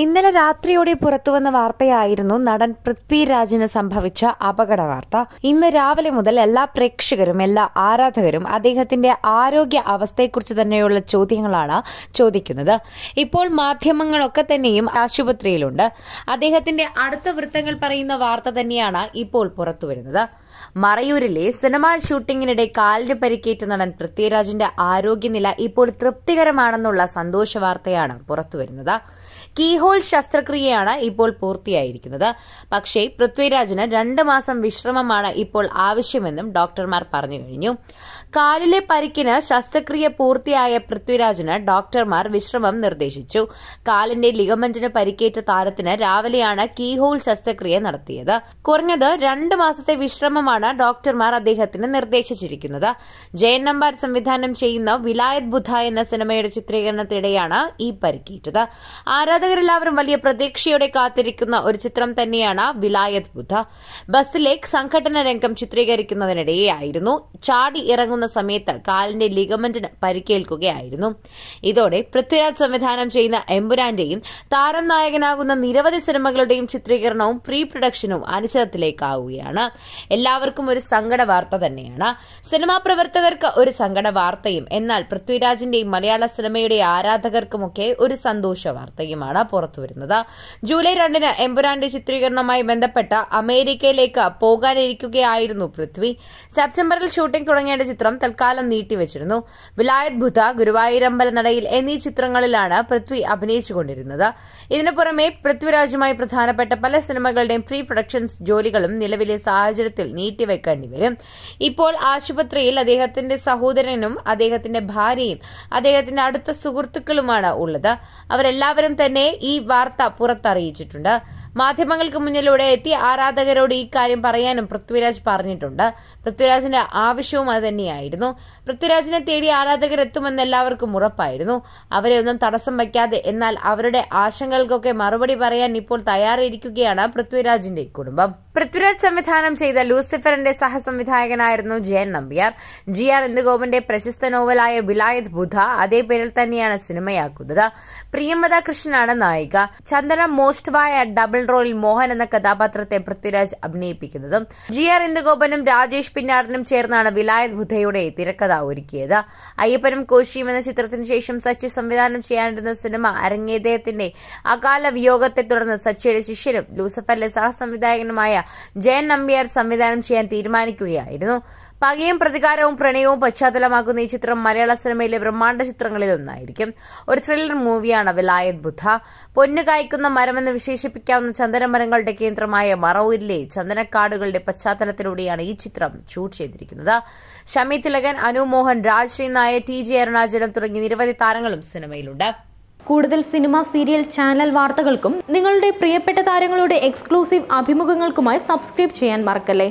ഇന്നലെ രാത്രിയോടെ പുറത്തുവന്ന വാർത്തയായിരുന്നു നടൻ പൃഥ്വിരാജിന് സംഭവിച്ച അപകട വാർത്ത. ഇന്ന് രാവിലെ മുതൽ എല്ലാ പ്രേക്ഷകരും എല്ലാ ആരാധകരും അദ്ദേഹത്തിന്റെ ആരോഗ്യ അവസ്ഥയെക്കുറിച്ച് തന്നെയുള്ള ചോദ്യങ്ങളാണ് ചോദിക്കുന്നത്. ഇപ്പോൾ മാധ്യമങ്ങളൊക്കെ തന്നെയും ആശുപത്രിയിലുണ്ട്. അദ്ദേഹത്തിന്റെ അടുത്ത വൃത്തങ്ങൾ പറയുന്ന വാർത്ത തന്നെയാണ് ഇപ്പോൾ പുറത്തുവരുന്നത്. മറയൂരിലെ സിനിമാ ഷൂട്ടിങ്ങിനിടെ കാലിന് പരിക്കേറ്റ നടൻ പൃഥ്വിരാജിന്റെ ആരോഗ്യനില ഇപ്പോൾ തൃപ്തികരമാണെന്നുള്ള സന്തോഷ വാർത്തയാണ് പുറത്തുവരുന്നത്. കീഹോൾ ശസ്ത്രക്രിയയാണ് ഇപ്പോൾ പൂർത്തിയായിരിക്കുന്നത്. പക്ഷേ പൃഥ്വിരാജിന് രണ്ട് മാസം വിശ്രമമാണ് ഇപ്പോൾ ആവശ്യമെന്നും ഡോക്ടർമാർ പറഞ്ഞു കഴിഞ്ഞു. കാലിലെ പരിക്കിന് ശസ്ത്രക്രിയ പൂർത്തിയായ പൃഥ്വിരാജിന് ഡോക്ടർമാർ വിശ്രമം നിർദ്ദേശിച്ചു. കാലിന്റെ ലിഗമെന്റിന് പരിക്കേറ്റ താരത്തിന് രാവിലെയാണ് കീഹോൾ ശസ്ത്രക്രിയ നടത്തിയത്. കുറഞ്ഞത് രണ്ട് മാസത്തെ വിശ്രമമാണ് ഡോക്ടർമാർ അദ്ദേഹത്തിന് നിർദ്ദേശിച്ചിരിക്കുന്നത്. ജയൻ നമ്പാർ സംവിധാനം ചെയ്യുന്ന വിലായത് ബുദ്ധ എന്ന സിനിമയുടെ ചിത്രീകരണത്തിനിടെയാണ് ഈ പരിക്കേറ്റത്. ആരാധകരെല്ലാവരും വലിയ പ്രതീക്ഷയോടെ കാത്തിരിക്കുന്ന ഒരു ചിത്രം തന്നെയാണ് വിലായത് ബുദ്ധ. ബസ്സിലെ സംഘടന രംഗം ചിത്രീകരിക്കുന്നതിനിടെയായിരുന്നു. ചാടി ഇറങ്ങുന്ന സമയത്ത് കാലിന്റെ ലിഗമെന്റിന് പരിക്കേൽക്കുകയായിരുന്നു. ഇതോടെ പൃഥ്വിരാജ് സംവിധാനം ചെയ്യുന്ന എമ്പുരാന്റെയും താരം നായകനാകുന്ന നിരവധി സിനിമകളുടെയും ചിത്രീകരണവും പ്രീ പ്രൊഡക്ഷനും അനിശ്ചിതത്തിലേക്കാവുകയാണ് എല്ലാവർക്കും ഒരു സങ്കട വാർത്ത തന്നെയാണ്. സിനിമാ പ്രവർത്തകർക്ക് ഒരു സങ്കട വാർത്തയും എന്നാൽ പൃഥ്വിരാജിന്റെയും മലയാള സിനിമയുടെ ആരാധകർക്കുമൊക്കെ ഒരു സന്തോഷ വാർത്തയുമാണ് പുറത്തുവരുന്നത് ജൂലൈ രണ്ടിന് എമ്പുരാന്റെ ചിത്രീകരണവുമായി ബന്ധപ്പെട്ട അമേരിക്കയിലേക്ക് പോകാനിരിക്കുകയായിരുന്നു പൃഥ്വി. സെപ്റ്റംബറിൽ ഷൂട്ടിംഗ് തുടങ്ങേണ്ട ചിത്രം തൽക്കാലം നീട്ടിവച്ചിരുന്നു. വിലായത് ബുദ്ധ ഗുരുവായൂരമ്പല നടയിൽ എന്നീ ചിത്രങ്ങളിലാണ് പൃഥ്വി അഭിനയിച്ചുകൊണ്ടിരുന്നത്. ഇതിനു പുറമെ പൃഥ്വിരാജുമായി പ്രധാനപ്പെട്ട പല സിനിമകളുടെയും പ്രീ പ്രൊഡക്ഷൻസ് ജോലികളും നിലവിലെ സാഹചര്യത്തിൽ നീട്ടിവെക്കേണ്ടി വരും. ഇപ്പോൾ ആശുപത്രിയിൽ അദ്ദേഹത്തിന്റെ സഹോദരനും അദ്ദേഹത്തിന്റെ ഭാര്യയും അദ്ദേഹത്തിന്റെ അടുത്ത സുഹൃത്തുക്കളുമാണ് ഉള്ളത്. അവരെല്ലാവരും തന്നെ ഈ വാർത്ത പുറത്തറിയിച്ചിട്ടുണ്ട്. മാധ്യമങ്ങൾക്ക് മുന്നിലൂടെ എത്തി ആരാധകരോട് ഈ കാര്യം പറയാനും പൃഥ്വിരാജ് പറഞ്ഞിട്ടുണ്ട്. പൃഥ്വിരാജിന്റെ ആവശ്യവും അത് തന്നെയായിരുന്നു. പൃഥ്വിരാജിനെ തേടി ആരാധകർ എത്തുമെന്ന് എല്ലാവർക്കും ഉറപ്പായിരുന്നു. അവരെ ഒന്നും തടസ്സം വയ്ക്കാതെ എന്നാൽ അവരുടെ ആശങ്കകൾക്കൊക്കെ മറുപടി പറയാൻ ഇപ്പോൾ തയ്യാറായിരിക്കുകയാണ് പൃഥ്വിരാജിന്റെ കുടുംബം. പൃഥ്വിരാജ് സംവിധാനം ചെയ്ത ലൂസിഫറിന്റെ സഹസംവിധായകനായിരുന്നു ജയൻ നമ്പ്യാർ. ജി ആർ ഇന്ദുഗോപന്റെ പ്രശസ്ത നോവലായ വിലായത് ബുധ അതേ പേരിൽ തന്നെയാണ് സിനിമയാക്കുന്നത്. പ്രിയമത കൃഷ്ണനാണ് നായിക. ചന്ദന മോസ്റ്റ്വായ ഡബിൾ റോളിൽ മോഹൻ എന്ന കഥാപാത്രത്തെ പൃഥ്വിരാജ് അഭിനയിപ്പിക്കുന്നത്. ജി ആർ ഇന്ദുഗോപനും രാജേഷ് പിന്നാടനും ചേർന്നാണ് വിലായത് ബുധയുടെ തിരക്കഥ ഒരുക്കിയത്. അയ്യപ്പനും കോശിയും എന്ന ചിത്രത്തിന് ശേഷം സച്ചി സംവിധാനം ചെയ്യാനിരുന്ന സിനിമ അരങ്ങേദയത്തിന്റെ അകാല വിയോഗത്തെ തുടർന്ന് സച്ചിയുടെ ശിഷ്യനും ലൂസഫറിലെ സഹസംവിധായകനുമായ ജയൻ നമ്പ്യാർ സംവിധാനം ചെയ്യാൻ തീരുമാനിക്കുകയായിരുന്നു. പകയും പ്രതികാരവും പ്രണയവും പശ്ചാത്തലമാക്കുന്ന ഈ ചിത്രം മലയാള സിനിമയിലെ ബ്രഹ്മാണ്ഡ ചിത്രങ്ങളിൽ ഒന്നായിരിക്കും. ഒരു ത്രില്ലർ മൂവിയാണ് വിലായത് ബുദ്ധ. പൊന്നു കായ്ക്കുന്ന മരമെന്ന് വിശേഷിപ്പിക്കാവുന്ന ചന്ദനമരങ്ങളുടെ കേന്ദ്രമായ മറവൂരിലെ ചന്ദനക്കാടുകളുടെ പശ്ചാത്തലത്തിലൂടെയാണ് ഈ ചിത്രം ഷൂട്ട് ചെയ്തിരിക്കുന്നത്. ഷമി തിലകൻ അനുമോഹൻ രാജ്ശ്രീ നായർ ടി ജെ അരുണാചലം തുടങ്ങി നിരവധി താരങ്ങളും സിനിമയിലുണ്ട്. കൂടുതൽ സിനിമ സീരിയൽ ചാനൽ വാർത്തകൾക്കും നിങ്ങളുടെ പ്രിയപ്പെട്ട താരങ്ങളുടെ എക്സ്ക്ലൂസീവ് അഭിമുഖങ്ങൾക്കുമായി സബ്സ്ക്രൈബ് ചെയ്യാൻ മറക്കല്ലേ?